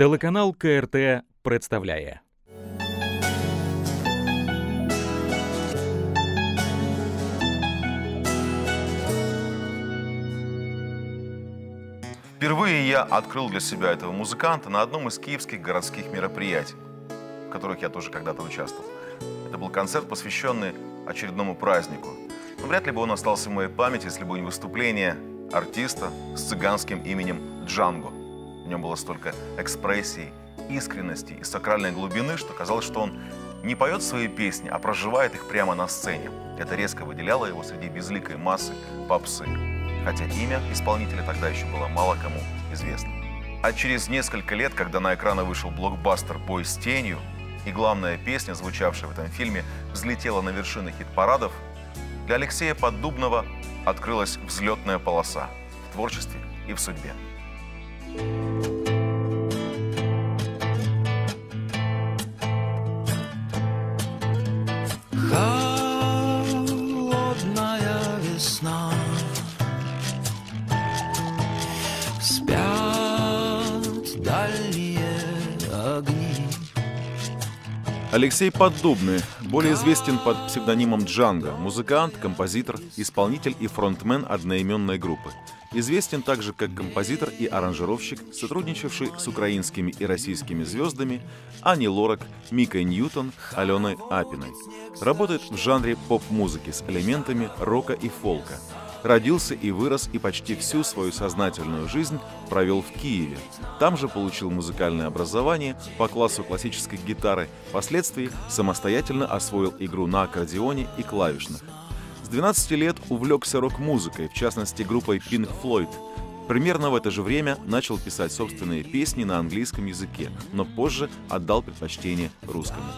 Телеканал КРТ представляє. Впервые я открыл для себя этого музыканта на одном из киевских городских мероприятий, в которых я тоже когда-то участвовал. Это был концерт, посвященный очередному празднику. Но вряд ли бы он остался в моей памяти, если бы не выступление артиста с цыганским именем Джанго. Нем было столько экспрессии, искренности и сакральной глубины, что казалось, что он не поет свои песни, а проживает их прямо на сцене. Это резко выделяло его среди безликой массы попсы хотя имя исполнителя тогда еще было мало кому известно. А через несколько лет, когда на экраны вышел блокбастер «Бой с тенью», и главная песня, звучавшая в этом фильме, взлетела на вершины хит-парадов, для Алексея Поддубного открылась взлетная полоса в творчестве и в судьбе. Холодная Алексей Поддубный, более известен под псевдонимом Джанго, музыкант, композитор, исполнитель и фронтмен одноименной группы. Известен также как композитор и аранжировщик, сотрудничавший с украинскими и российскими звездами Ани Лорак, Микой Ньютон, Аленой Апиной. Работает в жанре поп-музыки с элементами рока и фолка. Родился и вырос и почти всю свою сознательную жизнь провел в Киеве. Там же получил музыкальное образование по классу классической гитары, впоследствии самостоятельно освоил игру на аккордеоне и клавишных. С 12 лет увлекся рок-музыкой, в частности группой Pink Floyd. Примерно в это же время начал писать собственные песни на английском языке, но позже отдал предпочтение русскому.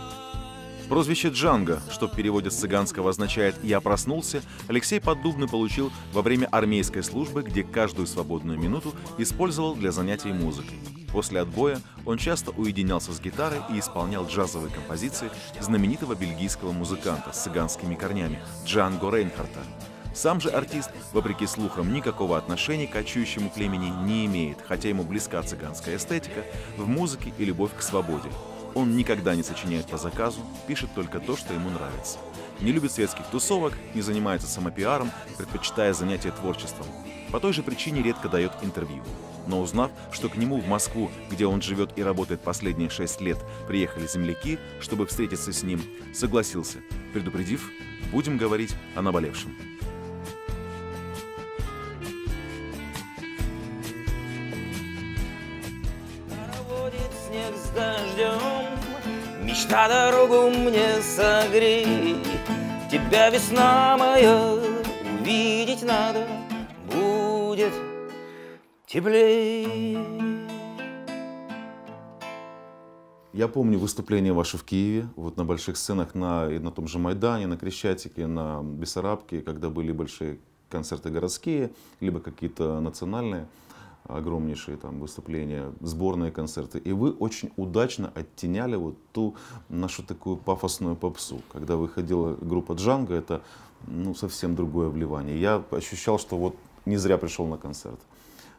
Прозвище Джанго, что в переводе с цыганского означает «я проснулся», Алексей Поддубный получил во время армейской службы, где каждую свободную минуту использовал для занятий музыкой. После отбоя он часто уединялся с гитарой и исполнял джазовые композиции знаменитого бельгийского музыканта с цыганскими корнями Джанго Рейнхарта. Сам же артист, вопреки слухам, никакого отношения к кочующему племени не имеет, хотя ему близка цыганская эстетика в музыке и любовь к свободе. Он никогда не сочиняет по заказу, пишет только то, что ему нравится. Не любит светских тусовок, не занимается самопиаром, предпочитая занятия творчеством. По той же причине редко дает интервью. Но узнав, что к нему в Москву, где он живет и работает последние шесть лет, приехали земляки, чтобы встретиться с ним, согласился, предупредив, будем говорить о наболевшем. Мечта дорогу мне согреет. Тебя весна моя увидеть надо будет теплее. Я помню выступления ваши в Киеве, вот на больших сценах, на, и на том же Майдане, на Крещатике, на Бессарабке, когда были большие концерты городские, либо какие-то национальные огромнейшие там выступления, сборные концерты. И вы очень удачно оттеняли вот ту нашу такую пафосную попсу. Когда выходила группа Джанго, это ну, совсем другое вливание. Я ощущал, что вот не зря пришел на концерт.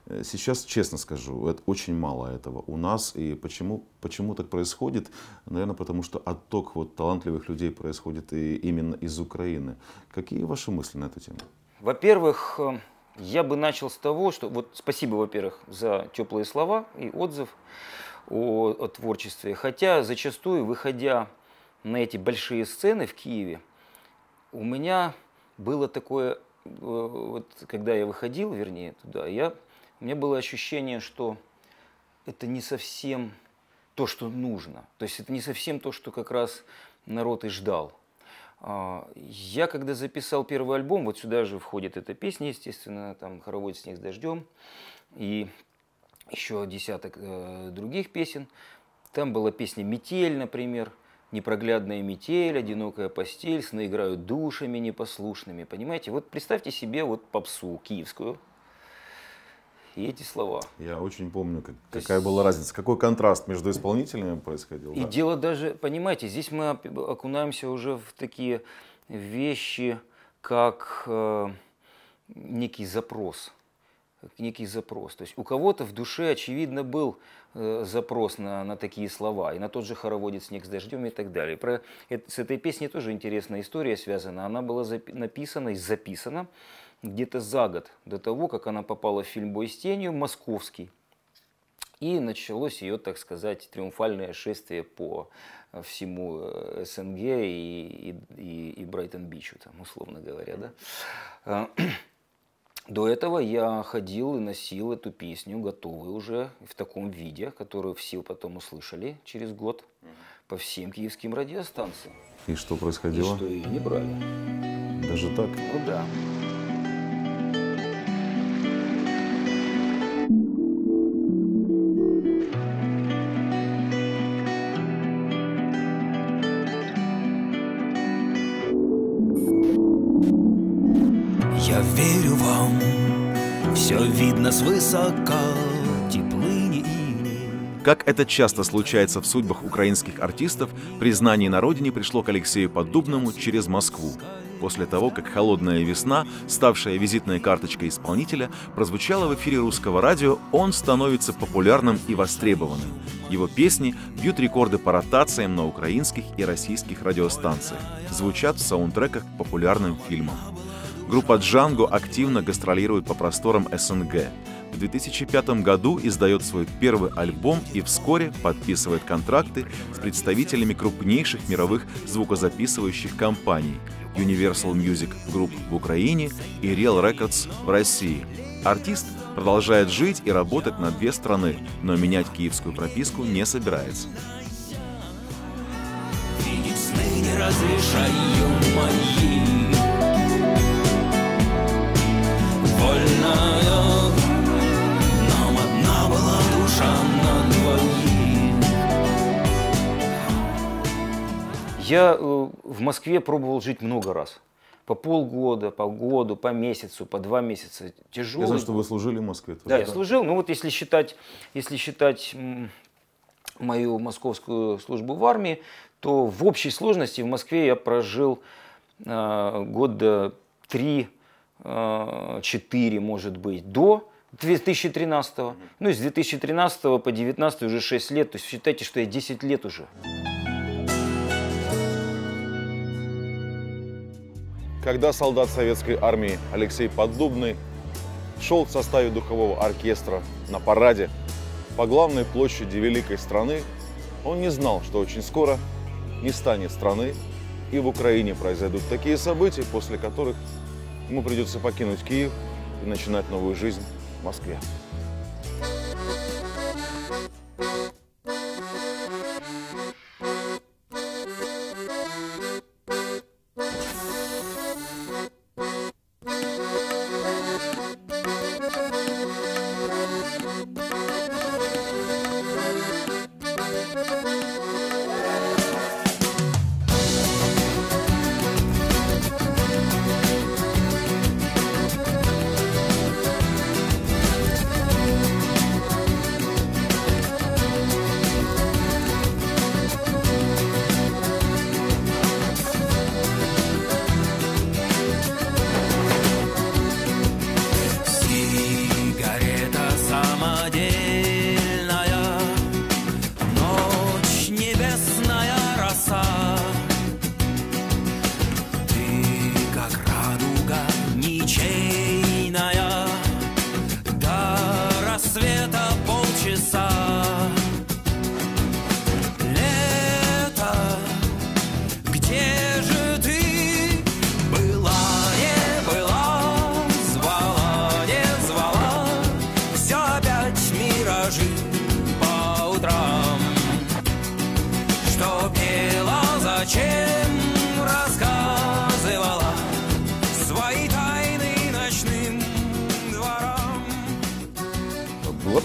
Э, Сейчас, честно скажу, это очень мало этого у нас. И почему, почему так происходит? Наверное, потому что отток вот талантливых людей происходит и именно из Украины. Какие ваши мысли на эту тему? Во-первых, э, я бы начал с того, что вот спасибо, во-первых, за теплые слова и отзыв о, о творчестве. Хотя зачастую, выходя на эти большие сцены в Киеве, у меня было такое, э, вот когда я выходил, вернее, туда, я, у меня было ощущение, что это не совсем то, что нужно. То есть это не совсем то, что как раз народ и ждал. А, Я когда записал первый альбом, вот сюда же входит эта песня, естественно, там «Хоровод снег с дождем» и еще десяток э, других песен. Там была песня «Метель», например, «Непроглядная метель», «Одинокая постель», «Сны играют душами непослушными». Понимаете, вот представьте себе вот попсу киевскую и эти слова. Я очень помню, как- То какая есть- была разница, какой контраст между исполнителями происходил. И да. дело даже, понимаете, здесь мы окунаемся уже в такие вещи, как э, некий запрос. некий запрос. То есть у кого-то в душе, очевидно, был э, запрос на, на такие слова, и на тот же хороводец «Снег с дождем» и так далее. Про, это, с этой песней тоже интересная история связана. Она была запи- написана и записана где-то за год до того, как она попала в фильм «Бой с тенью» московский. И началось ее, так сказать, триумфальное шествие по э, всему э, СНГ и, и, и, и Брайтон-Бичу, там, условно говоря. Да? А, До этого я ходил и носил эту песню, готовую уже, в таком виде, которую все потом услышали через год по всем киевским радиостанциям. И что И происходило? что ее не брали. Даже так? Ну да. Свысока, теплыни иней. Как это часто случается в судьбах украинских артистов, признание на родине пришло к Алексею Поддубному через Москву. После того, как «Холодная весна», ставшая визитной карточкой исполнителя, прозвучала в эфире русского радио, он становится популярным и востребованным. Его песни бьют рекорды по ротациям на украинских и российских радиостанциях, звучат в саундтреках к популярным фильмам. Группа «Джанго» активно гастролирует по просторам СНГ. В 2005 году издает свой первый альбом и вскоре подписывает контракты с представителями крупнейших мировых звукозаписывающих компаний Universal Music Group в Украине и Real Records в России. Артист продолжает жить и работать на две страны, но менять киевскую прописку не собирается. Не разрешаю мои Я э, в Москве пробовал жить много раз. По полгода, по году, по месяцу, по два месяца. Тяжело. Я знаю, что вы служили в Москве. Да, я служил. Ну вот если считать, если считать мою московскую службу в армии, то в общей сложности в Москве я прожил э, года три, э, четыре, может быть, до 2013 Ну, и с 2013 по 2019 уже 6 лет. То есть считайте, что я 10 лет уже. Когда солдат советской армии Алексей Поддубный шел в составе духового оркестра на параде по главной площади великой страны, он не знал, что очень скоро не станет страны, и в Украине произойдут такие события, после которых ему придется покинуть Киев и начинать новую жизнь в Москве.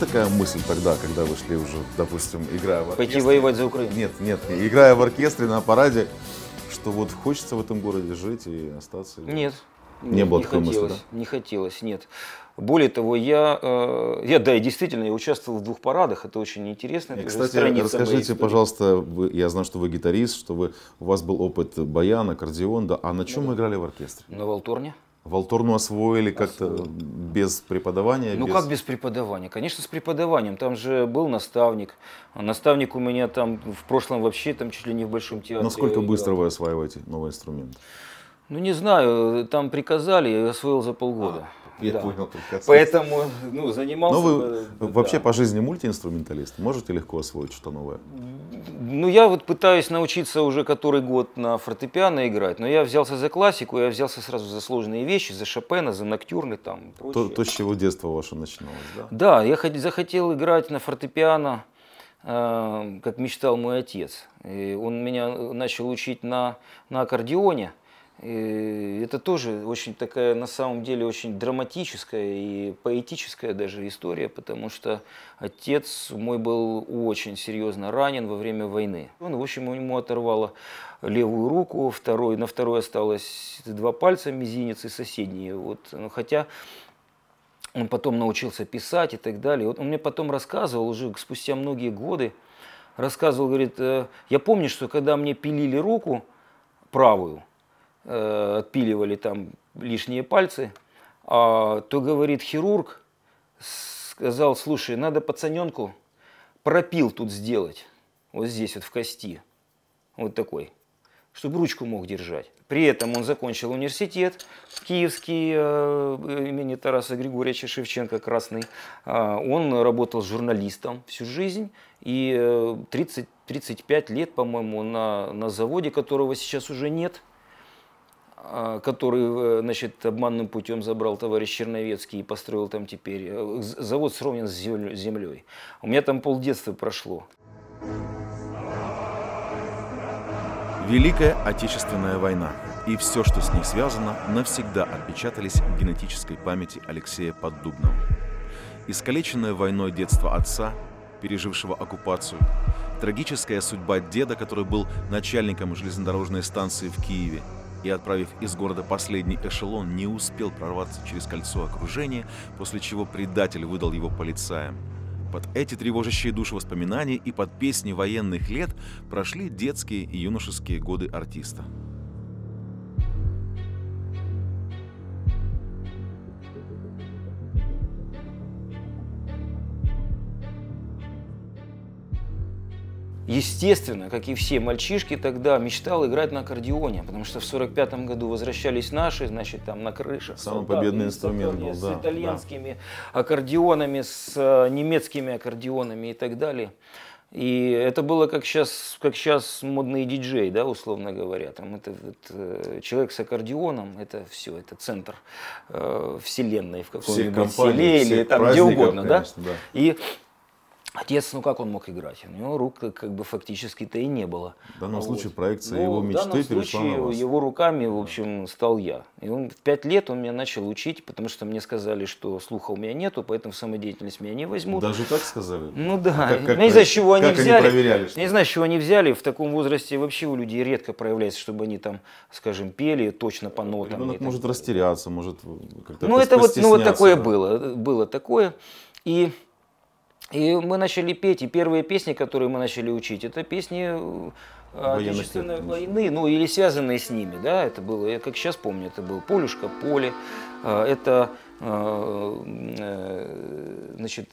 Такая мысль тогда, когда вы шли уже, допустим, играя в Пойти оркестре? воевать за Украину. Нет, нет, играя в оркестре на параде, что вот хочется в этом городе жить и остаться? Нет. Не нет, было такой мысли, хотелось, Не хотелось, нет. Более того, я, э, я, да, и действительно, я участвовал в двух парадах, это очень интересно. И, это кстати, расскажите, пожалуйста, вы- я знаю, что вы гитарист, что вы, у вас был опыт баян, аккордеон, да, а на чем вы играли в оркестре? На Волторне. Волторну освоили как-то без преподавания? Ну как без преподавания? Конечно, с преподаванием. Там же был наставник. А Наставник у меня там в прошлом вообще там чуть ли не в Большом театре. Насколько быстро вы осваиваете новый инструмент? Ну не знаю, там приказали, я освоил за полгода. Я Да. понял. Поэтому ну, занимался. Но вы э, вообще да. по жизни мультиинструменталист? Можете легко освоить что-то новое? Ну, я вот пытаюсь научиться уже который год на фортепиано играть, но я взялся за классику, я взялся сразу за сложные вещи, за Шопена, за Ноктюрны там То, то, с чего детство ваше начиналось, да? Да, я хот- захотел играть на фортепиано, э, как мечтал мой отец. И он меня начал учить на, на аккордеоне. И это тоже очень такая, на самом деле, очень драматическая и поэтическая даже история, потому что отец мой был очень серьезно ранен во время войны. Он, в общем, ему оторвало левую руку, второй, на второй осталось два пальца, мизинец и соседние. Вот. Ну, хотя он потом научился писать и так далее. Вот он мне потом рассказывал, уже спустя многие годы, рассказывал, говорит, «Э, я помню, что когда мне пилили руку правую, отпиливали там лишние пальцы, а, то, говорит, хирург сказал, слушай, надо пацаненку пропил тут сделать, вот здесь вот в кости, вот такой, чтобы ручку мог держать. При этом он закончил университет киевский э, имени Тараса Григорьевича Шевченко Красный. А, Он работал журналистом всю жизнь и э, 30, 35 лет, по-моему, на, на заводе, которого сейчас уже нет, который, э, значит, обманным путем забрал товарищ Черновецкий и построил там теперь. э, Завод сровнен с землей. У меня там полдетства прошло. Великая Отечественная война и все, что с ней связано, навсегда отпечатались в генетической памяти Алексея Поддубного. Искалеченное войной детство отца, пережившего оккупацию, трагическая судьба деда, который был начальником железнодорожной станции в Киеве и, отправив из города последний эшелон, не успел прорваться через кольцо окружения, после чего предатель выдал его полицаям. Под эти тревожащие душу воспоминания и под песни военных лет прошли детские и юношеские годы артиста. Естественно, как и все мальчишки тогда, мечтал играть на аккордеоне, потому что в 45 году возвращались наши, значит, там на крышах. Самый солдаты победный с инструмент был, С да, итальянскими аккордеонами, с э, немецкими аккордеонами и так далее. И это было как сейчас, как сейчас модный диджей, да, условно говоря. Там это, вот, э, человек с аккордеоном, это все, это центр э, вселенной в каком-нибудь селе или там где угодно, да? конечно, да. И отец, ну как он мог играть? У него рук как бы фактически-то и не было. В данном Вот. случае проекция Ну, его в мечты данном перешла случае на вас. его руками, в общем, стал я. И он в пять лет он меня начал учить, потому что мне сказали, что слуха у меня нету, поэтому в самодеятельность меня не возьмут. Даже так сказали? Ну да, А как- как я не знаю, с чего они они взяли. проверяли, что Я не знаю, с чего они взяли. В таком возрасте вообще у людей редко проявляется, чтобы они там, скажем, пели точно по нотам. Ребенок и так может растеряться, может как-то ну, это вот, ну, вот такое да. было. Было такое. И, и мы начали петь. И первые песни, которые мы начали учить, это песни э, Отечественной войны, ну или связанные с ними, да, это было, я как сейчас помню, это был Полюшка, Поле, э, это, э, значит,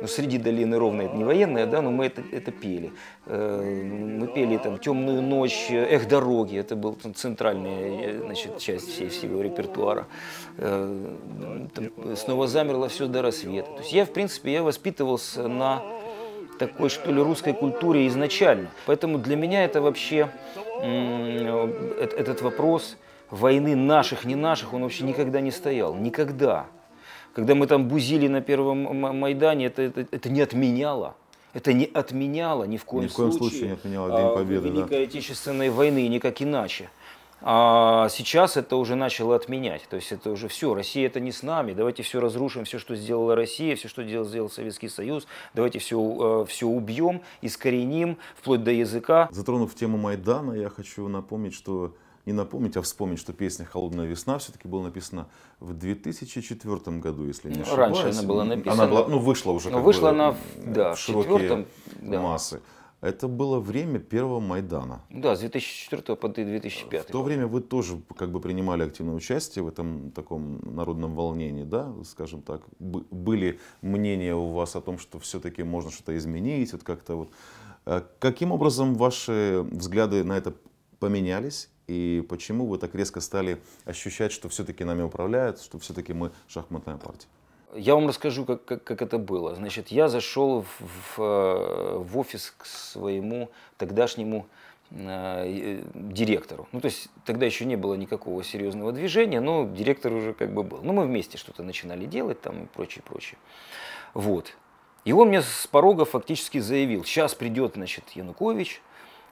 ну, среди долины ровно это не военная, да, но мы это, это пели. Э, Мы пели там «Темную ночь», «Эх, дороги», это была там центральная э, значит, часть всей, всего репертуара. Э, там «Снова замерло все до рассвета». То есть я, в принципе, я воспитывался на такой, что ли, русской культуре изначально. Поэтому для меня это вообще, э- этот вопрос войны наших, не наших, он вообще никогда не стоял. Никогда. Когда мы там бузили на Первом Майдане, это, это, это не отменяло. Это не отменяло ни в коем, Ни в коем случае не отменяло День а, Победы, да. Великой Отечественной войны, никак иначе. А сейчас это уже начало отменять. То есть это уже все, Россия это не с нами. Давайте все разрушим, все, что сделала Россия, все, что делал, сделал Советский Союз. Давайте все, все убьем, искореним, вплоть до языка. Затронув тему Майдана, я хочу напомнить, что не напомнить, а вспомнить, что песня «Холодная весна» все-таки была написана в 2004 году, если не Ну, ошибаюсь. раньше она была написана. Она была, ну, вышла уже Ну, как вышла бы она в- да, в широкие да. массы. Это было время первого Майдана. Да, с 2004 по 2005. В то время вы тоже как бы принимали активное участие в этом таком народном волнении, да, скажем так. Бы- Были мнения у вас о том, что все-таки можно что-то изменить, вот как-то вот. Э, Каким образом ваши взгляды на это поменялись? И почему вы так резко стали ощущать, что все-таки нами управляют, что все-таки мы шахматная партия? Я вам расскажу, как, как, как это было. Значит, я зашел в, в, э, в офис к своему тогдашнему э, директору. Ну, то есть тогда еще не было никакого серьезного движения, но директор уже как бы был. Ну, мы вместе что-то начинали делать там и прочее, прочее. Вот. И он мне с порога фактически заявил, сейчас придет, значит, Янукович,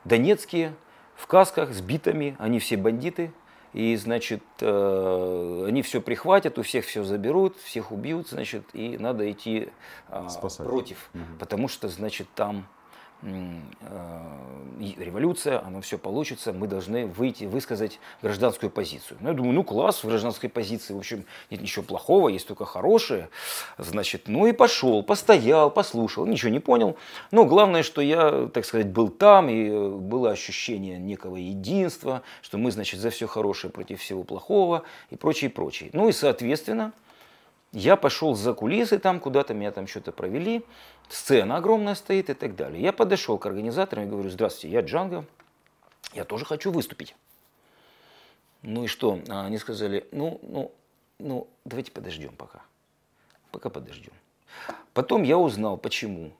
донецкие, в касках, с битами, они все бандиты, и, значит, э, они все прихватят, у всех все заберут, всех убьют, значит, и надо идти э, Спасать. против, потому что, значит, там революция, оно все получится, мы должны выйти, высказать гражданскую позицию. Ну, я думаю, ну класс, в гражданской позиции, в общем, нет ничего плохого, есть только хорошее. Значит, ну и пошел, постоял, послушал, ничего не понял. Но главное, что я, так сказать, был там, и э, было ощущение некого единства, что мы, значит, за все хорошее против всего плохого и прочее, прочее. Ну и, соответственно, я пошел за кулисы там, куда-то меня там что-то провели, сцена огромная стоит и так далее. Я подошел к организаторам и говорю, здравствуйте, я Джанго, я тоже хочу выступить. Ну и что? А Они сказали, ну, ну, ну, давайте подождем пока. Пока подождем. Потом я узнал, почему.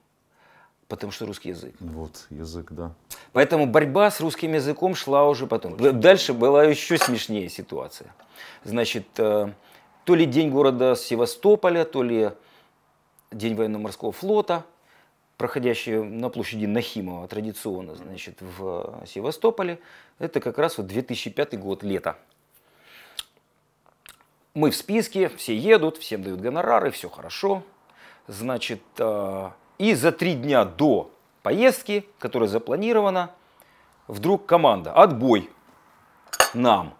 Потому что русский язык. Вот, язык, да. Поэтому борьба с русским языком шла уже потом. Дальше была еще смешнее ситуация. Значит, э, то ли день города Севастополя, то ли день военно-морского флота, проходящий на площади Нахимова традиционно, значит, в Севастополе. Это как раз вот 2005 год, лето. Мы в списке, все едут, всем дают гонорары, все хорошо. Значит, э, и за три дня до поездки, которая запланирована, вдруг команда «Отбой!» Нам,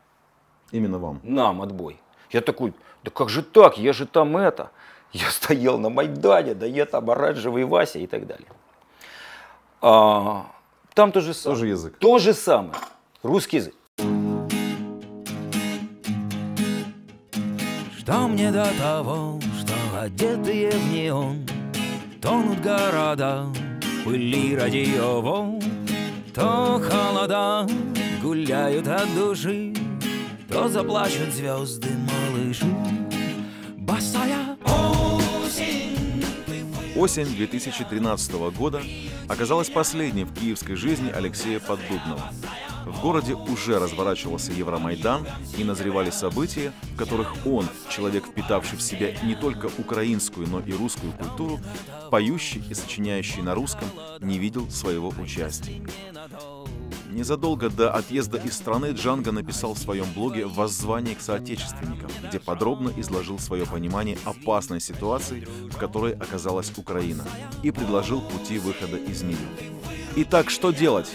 Именно вам. нам отбой. Я такой, да как же так, я же там это. Я стоял на Майдане, да я там оранжевый Вася и так далее. А, там то же самое. Тоже язык. То же самое. Русский язык. Что мне до того, что одетые в неон Тонут города, пыли радиоволн То холода гуляют от души То заплачут звезды малыши Босая осень Осень 2013 года оказалась последней в киевской жизни Алексея Поддубного. В городе уже разворачивался Евромайдан и назревали события, в которых он, человек, впитавший в себя не только украинскую, но и русскую культуру, поющий и сочиняющий на русском, не видел своего участия. Незадолго до отъезда из страны Джанго написал в своем блоге «Воззвание к соотечественникам», где подробно изложил свое понимание опасной ситуации, в которой оказалась Украина, и предложил пути выхода из нее. Итак, что делать?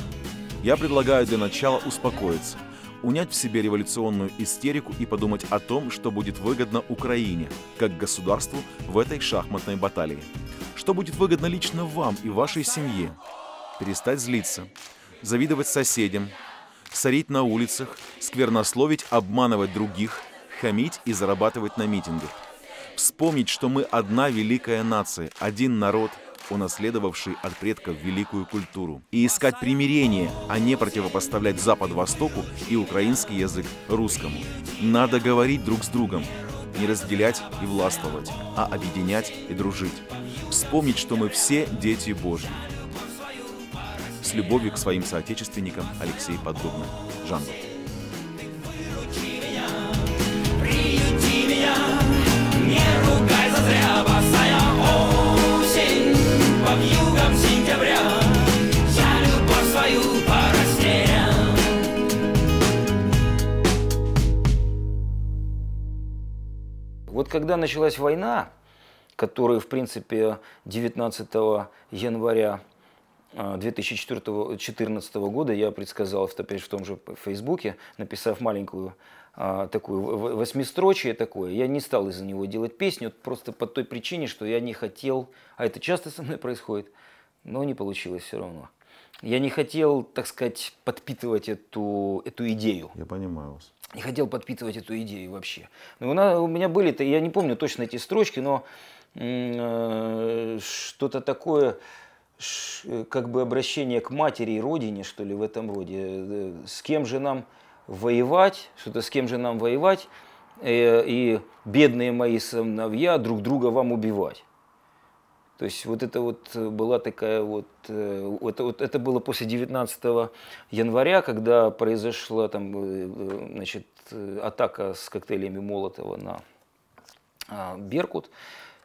Я предлагаю для начала успокоиться, унять в себе революционную истерику и подумать о том, что будет выгодно Украине, как государству в этой шахматной баталии. Что будет выгодно лично вам и вашей семье. Перестать злиться, завидовать соседям, сорить на улицах, сквернословить, обманывать других, хамить и зарабатывать на митингах. Вспомнить, что мы одна великая нация, один народ, унаследовавший от предков великую культуру. И искать примирение, а не противопоставлять Запад Востоку и украинский язык русскому. Надо говорить друг с другом, не разделять и властвовать, а объединять и дружить. Вспомнить, что мы все дети Божьи. С любовью к своим соотечественникам Алексей Поддубный. Порастерял Вот когда началась война, которая, в принципе, 19 января 2014 года я предсказал, в, опять же, в том же Фейсбуке, написав маленькую а, такую восьмистрочие такое, я не стал из-за него делать песню, просто по той причине, что я не хотел, а это часто со мной происходит, но не получилось все равно. я не хотел, так сказать, подпитывать эту, эту идею. Я понимаю вас. Не хотел подпитывать эту идею вообще. Ну, у, у меня были-то, я не помню точно эти строчки, но э, что-то такое, как бы обращение к матери и родине, что ли, в этом роде. Э, С кем же нам воевать, что-то с кем же нам воевать, э, и бедные мои сыновья друг друга вам убивать. То есть вот это вот э, была такая вот, э, это, вот это было после 19 января, когда произошла там, э, э, значит, э, атака с коктейлями Молотова на а, Беркут.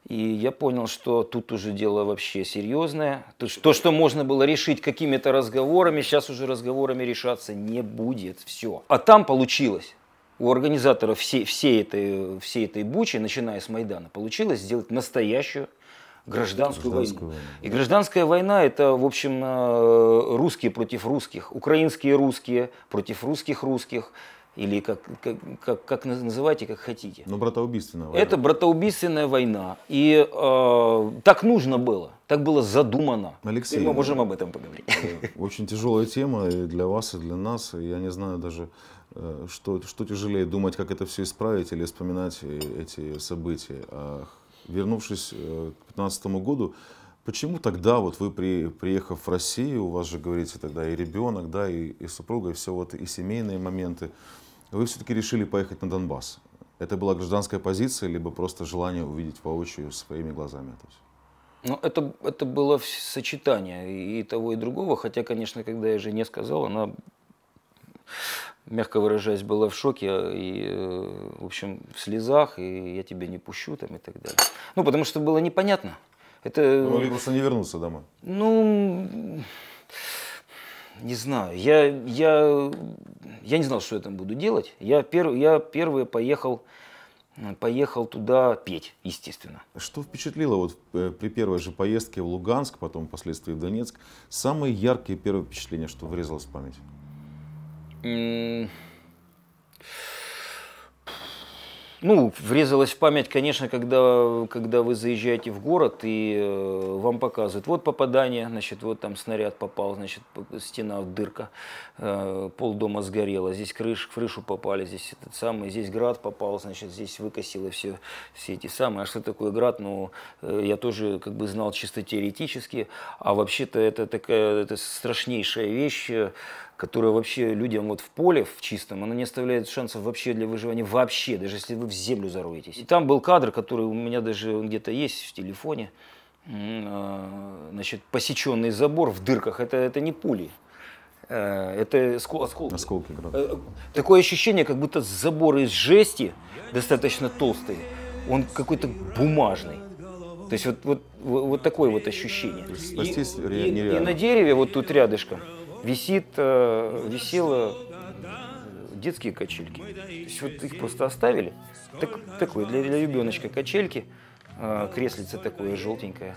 И я понял, что тут уже дело вообще серьезное. То, что можно было решить какими-то разговорами, сейчас уже разговорами решаться не будет. Все. А там получилось. У организаторов всей, всей, этой, всей этой бучи, начиная с Майдана, получилось сделать настоящую гражданскую, Гражданскую войну. войну. И гражданская война это, в общем, э, русские против русских, украинские русские против русских русских, или как, как, как, как наз- называйте, как хотите. Ну, братоубийственная война. Это братоубийственная война. И э, так нужно было, так было задумано. Алексей, Теперь мы можем об этом поговорить. Э, Очень тяжелая тема и для вас, и для нас. И я не знаю даже, э, что, что тяжелее, думать, как это все исправить, или вспоминать э, эти события. А Вернувшись к 2015 году, почему тогда, вот вы, при, приехав в Россию, у вас же, говорите, тогда и ребенок, да, и, и супруга, и все вот, и семейные моменты, вы все-таки решили поехать на Донбасс? Это была гражданская позиция, либо просто желание увидеть воочию своими глазами это все? Ну, это, это было сочетание и того, и другого. Хотя, конечно, когда я жене сказал, она, мягко выражаясь, была в шоке и, э, в общем, в слезах, и я тебя не пущу там и так далее. Ну, потому что было непонятно. Это, Вы могли просто не вернуться домой. ну, не знаю. Я, я, я не знал, что я там буду делать. Я, перв, я первый поехал, поехал туда петь, естественно. Что впечатлило вот э, при первой же поездке в Луганск, потом впоследствии в Донецк? Самые яркие первые впечатления, что врезалось в память? Ну, врезалась в память, конечно, когда, когда вы заезжаете в город и э, вам показывают, вот попадание, значит, вот там снаряд попал, значит, стена, дырка, э, пол дома сгорело, здесь крыш, в крышу попали, здесь этот самый, здесь град попал, значит, здесь выкосило все, все эти самые. А что такое град? Ну, э, я тоже как бы знал чисто теоретически, а вообще-то это такая, это страшнейшая вещь, э, которая вообще людям вот в поле, в чистом, она не оставляет шансов вообще для выживания вообще, даже если вы в землю зароетесь. И там был кадр, который у меня даже он где-то есть в телефоне, э, значит, посеченный забор в дырках, это, это не пули, Э, это оскол- осколки. Осколки града. Э, Такое ощущение, как будто забор из жести, достаточно толстый, он какой-то бумажный. То есть вот, вот, вот, такое вот ощущение. спастись и, и- и на дереве вот тут рядышком висит, э, висело детские качельки. То есть вот их просто оставили. Так, такой для, для ребеночка качельки, э, креслице такое желтенькое.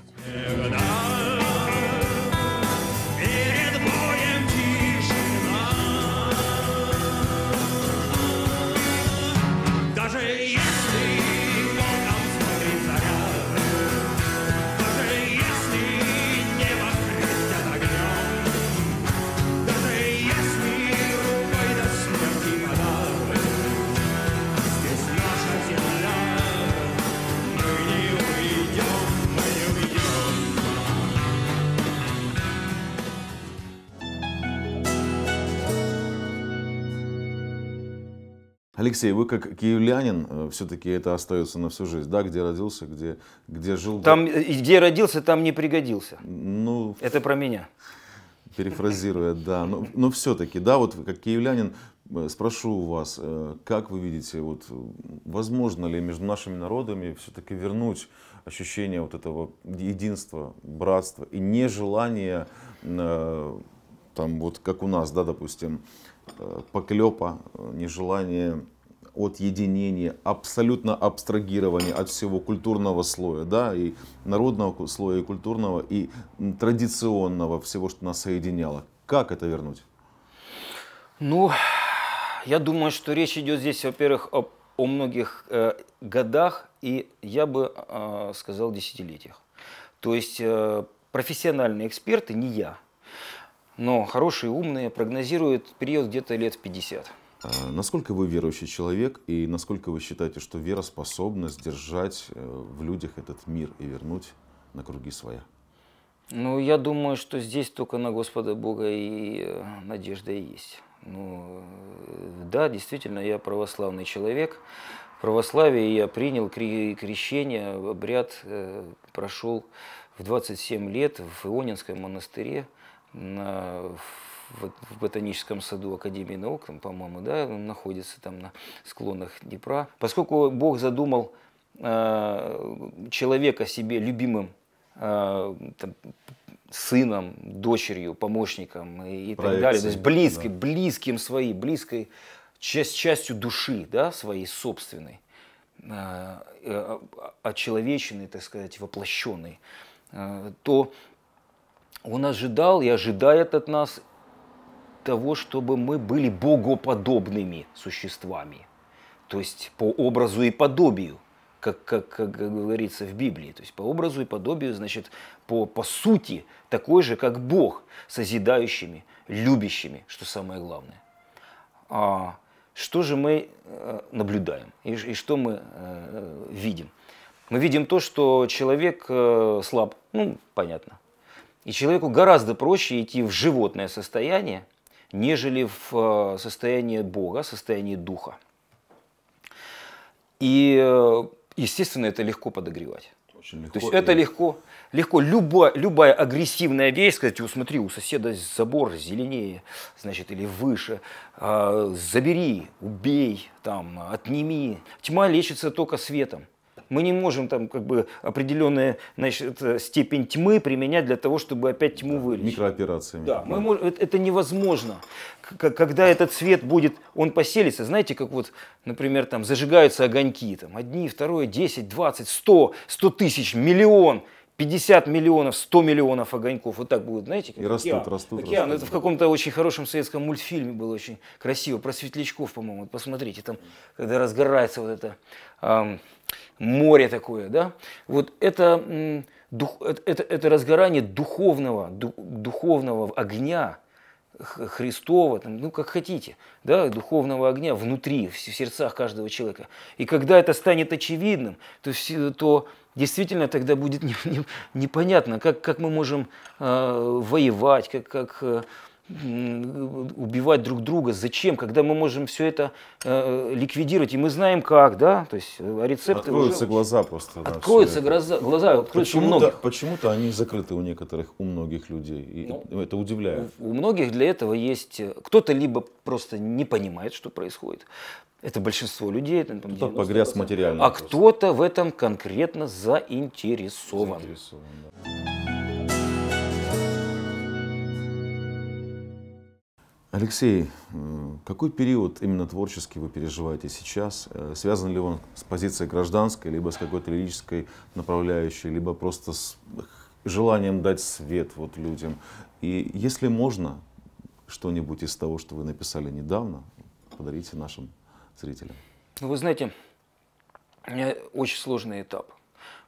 Алексей, вы как киевлянин, все-таки это остается на всю жизнь, да, где родился, где, где жил. Там, э, где родился, там не пригодился. Ну, Это про меня. перефразируя, да. Но, но все-таки, да, вот как киевлянин, э, спрошу у вас, э, как вы видите, вот, э, возможно ли между нашими народами все-таки вернуть ощущение вот этого единства, братства и нежелания, э, там, вот как у нас, да, допустим, э, поклепа, э, нежелание от единения, абсолютно абстрагирования от всего культурного слоя, да, и народного слоя, и культурного, и традиционного всего, что нас соединяло. Как это вернуть? Ну, я думаю, что речь идет здесь, во-первых, о, о многих э, годах и, я бы э, сказал, десятилетиях. То есть э, профессиональные эксперты, не я, но хорошие, умные, прогнозируют период где-то лет в 50. А Насколько вы верующий человек и насколько вы считаете, что вера способна сдержать э, в людях этот мир и вернуть на круги своя? Ну, я думаю, что здесь только на Господа Бога и э, надежда и есть. Ну, э, да, действительно, я православный человек. В православии я принял кре- крещение, обряд прошел в 27 лет в Ионинском монастыре на, в, в ботаническом саду Академии наук, по-моему, да, он находится там на склонах Днепра. Поскольку Бог задумал э, человека себе любимым э, там, сыном, дочерью, помощником и, и так далее. То есть близким, да. близким своей, близкой часть, частью души, да, своей собственной, э, э, очеловеченной, так сказать, воплощенной, э, то он ожидал и ожидает от нас того, чтобы мы были богоподобными существами. То есть по образу и подобию, как, как, как говорится в Библии. То есть по образу и подобию, значит, по, по сути, такой же, как Бог, созидающими, любящими, что самое главное. А что же мы э, наблюдаем и, и что мы э, видим? Мы видим то, что человек э, слаб, ну, понятно. И человеку гораздо проще идти в животное состояние, нежели в э, состояние Бога, состояние Духа. И, э, естественно, это легко подогревать. Очень То есть это легко, легко любая, любая агрессивная вещь, сказать, вот смотри, у соседа забор зеленее, значит, или выше, а, забери, убей, там, отними. Тьма лечится только светом. Мы не можем там как бы определенную значит, э, степень тьмы применять для того, чтобы опять тьму вылечить. Микрооперациями. Да, мы мож- это это невозможно. Когда этот свет будет, он поселится, знаете, как вот, например, там зажигаются огоньки, там, одни, второе, 10, 20, 100, 100 тысяч, миллион, 50 миллионов, 100 миллионов огоньков, вот так будет, знаете, как И растут, океан. растут, Океан. растут, Это в каком-то очень хорошем советском мультфильме было очень красиво, про светлячков, по-моему, Вот посмотрите, там, когда разгорается вот это ам, море такое, да, вот это, дух- это, это- разгорание духовного, ду- духовного огня, Христова, там, ну как хотите, да, духовного огня внутри, в сердцах каждого человека. И когда это станет очевидным, то, то действительно тогда будет не- не- непонятно, как, как мы можем э, воевать, как, как э, убивать друг друга, зачем, когда мы можем все это э, ликвидировать, и мы знаем как, да, то есть э, рецепты Откроются уже- глаза просто. Откроются глаза, глаза откроются у многих. почему-то они закрыты у некоторых, у многих людей. И Ну, это удивляет. У многих для этого есть... э, Кто-то либо просто не понимает, что происходит. Это большинство людей. там, Кто-то погряз 90%. материально А кто-то в этом конкретно заинтересован. Заинтересован, да. Алексей, какой период именно творческий вы переживаете сейчас? Э, Связан ли он с позицией гражданской, либо с какой-то лирической направляющей, либо просто с желанием дать свет вот людям? И если можно, что-нибудь из того, что вы написали недавно, подарите нашим зрителям. Ну, вы знаете, очень сложный этап.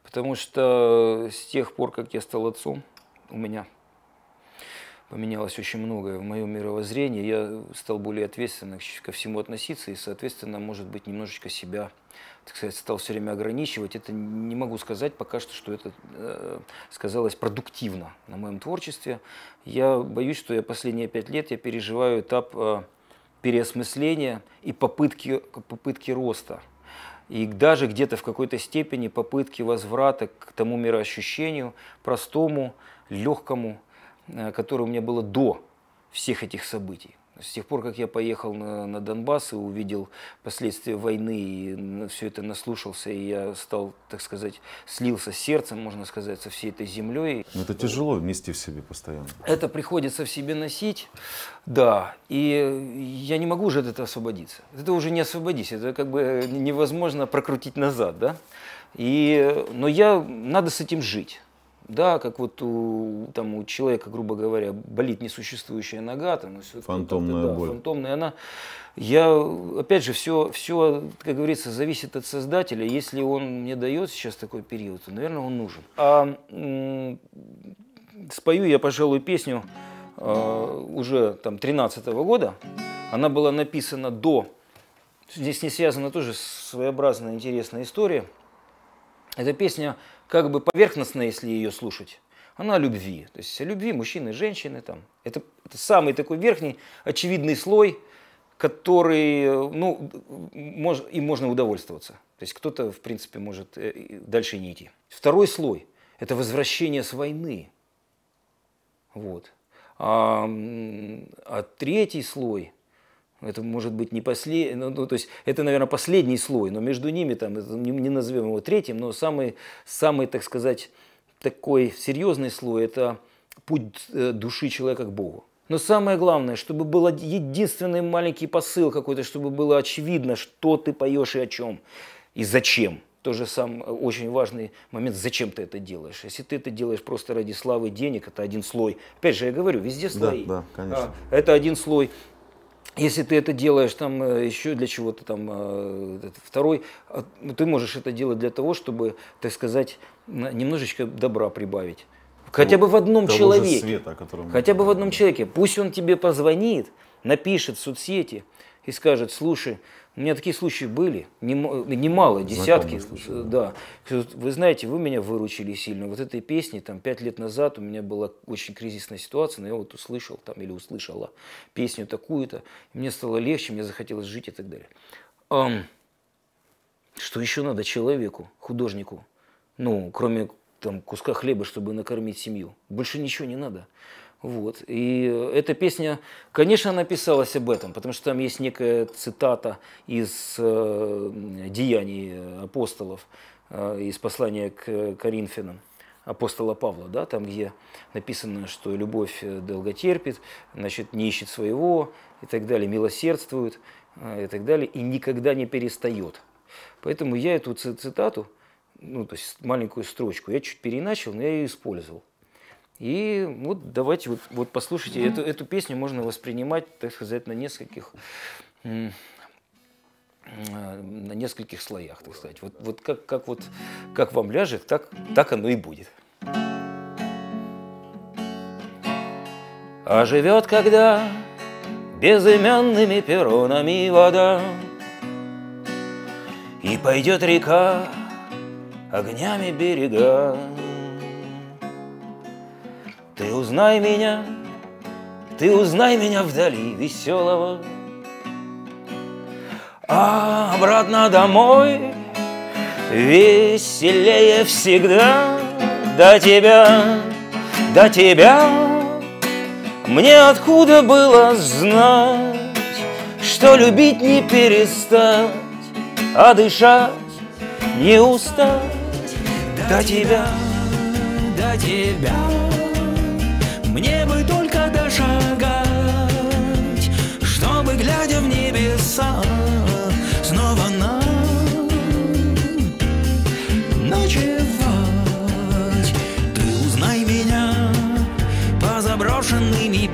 Потому что с тех пор, как я стал отцом, у меня поменялось очень многое в моем мировоззрении. Я стал более ответственно ко всему относиться и, соответственно, может быть, немножечко себя, так сказать, стал все время ограничивать. Это не могу сказать пока что, что это э, сказалось продуктивно на моем творчестве. Я боюсь, что я последние пять лет я переживаю этап э, переосмысления и попытки, попытки роста. И даже где-то в какой-то степени попытки возврата к тому мироощущению, простому, легкому, которое у меня было до всех этих событий. С тех пор, как я поехал на, на Донбасс и увидел последствия войны, и все это наслушался, и я стал, так сказать, слился сердцем, можно сказать, со всей этой землей. Но это тяжело вместе в себе постоянно. Это приходится в себе носить, да, и я не могу уже от этого освободиться. Это уже не освободись, это как бы невозможно прокрутить назад, да. И, но я, надо с этим жить. Да, как вот у, там, у человека, грубо говоря, болит несуществующая нога, там, и это Фантомная да, боль. фантомная, она, я, опять же, все, все, как говорится, зависит от создателя. Если он мне дает сейчас такой период, то, наверное, он нужен. А м, спою я, пожалуй, песню, э, э, уже там 13 года. Она была написана до... Здесь не связана тоже своеобразная интересная история. Эта песня как бы поверхностная, если ее слушать. Она о любви. То есть о любви мужчины и женщины. Там. Это, это самый такой верхний, очевидный слой, который, ну, мож, им можно удовольствоваться. То есть кто-то, в принципе, может э, дальше не идти. Второй слой – это возвращение с войны. Вот. А, а третий слой – это может быть не последний, ну, ну, то есть это, наверное, последний слой, но между ними, там, не, не назовем его третьим, но самый, самый, так сказать, такой серьезный слой – это путь э, души человека к Богу. Но самое главное, чтобы был единственный маленький посыл какой-то, чтобы было очевидно, что ты поешь и о чем, и зачем. Тоже сам э, очень важный момент, зачем ты это делаешь. Если ты это делаешь просто ради славы, денег, это один слой. Опять же, я говорю, везде Да, слои. да, конечно. А, это один слой. Если ты это делаешь там э, еще для чего-то там э, второй, а, ну, ты можешь это делать для того, чтобы, так сказать, немножечко добра прибавить. Хотя бы в одном человеке. света, котором Хотя бы в одном человеке. Пусть он тебе позвонит, напишет в соцсети и скажет, слушай, у меня такие случаи были, нем- немало, десятки. случаи, э, Да. Вы знаете, вы меня выручили сильно. Вот этой песни, там, пять лет назад у меня была очень кризисная ситуация, но я вот услышал там или услышала песню такую-то, мне стало легче, мне захотелось жить и так далее. Ам, что еще надо человеку, художнику? Ну, кроме там, куска хлеба, чтобы накормить семью. Больше ничего не надо. Вот. И э, эта песня, конечно, она писалась об этом, потому что там есть некая цитата из э, деяний апостолов, э, из послания к Коринфянам апостола Павла, да, там, где написано, что любовь э, долготерпит, значит, не ищет своего и так далее, милосердствует э, и так далее, и никогда не перестает. Поэтому я эту ци- цитату, ну, то есть маленькую строчку, я чуть переначал, но я ее использовал. И вот давайте вот, вот послушайте, эту, эту песню можно воспринимать, так сказать, на нескольких, на нескольких слоях, так сказать. Вот, вот как, как, вот, как вам ляжет, так, так оно и будет. А живет когда безыменными перронами вода, И пойдет река огнями берега. Ты узнай меня, ты узнай меня вдали веселого, А обратно домой веселее всегда до тебя, до тебя. Мне откуда было знать, что любить не перестать, а дышать не устать до тебя, до тебя. Мне бы только дошагать, чтобы, глядя в небеса, снова нам ночевать. Ты узнай меня по заброшенными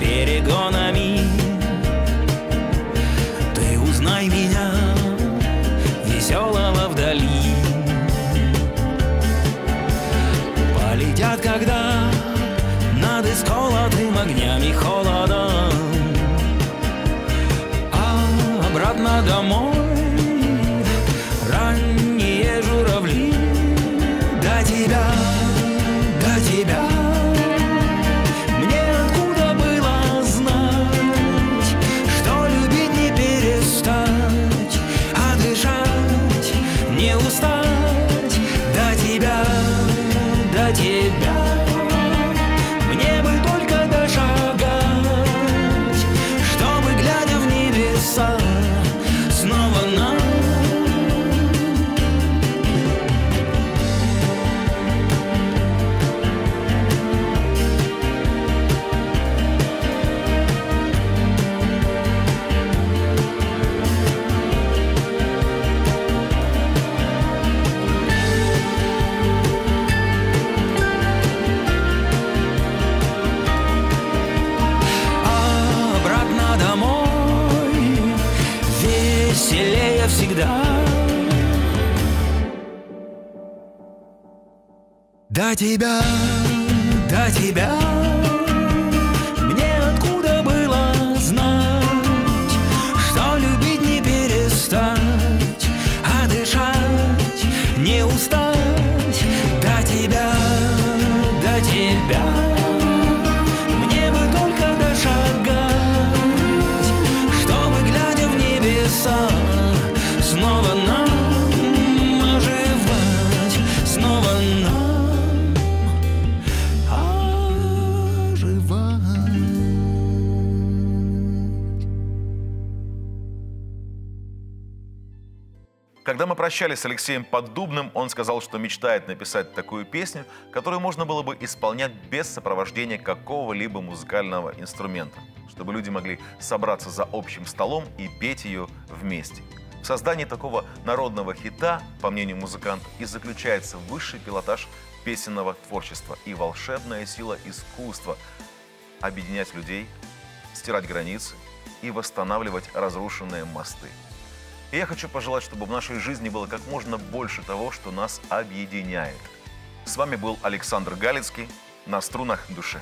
До тебя, до тебя, прощались с Алексеем Поддубным, он сказал, что мечтает написать такую песню, которую можно было бы исполнять без сопровождения какого-либо музыкального инструмента, чтобы люди могли собраться за общим столом и петь ее вместе. В создании такого народного хита, по мнению музыканта, и заключается высший пилотаж песенного творчества и волшебная сила искусства – объединять людей, стирать границы и восстанавливать разрушенные мосты. И я хочу пожелать, чтобы в нашей жизни было как можно больше того, что нас объединяет. С вами был Александр Галицкий на струнах души.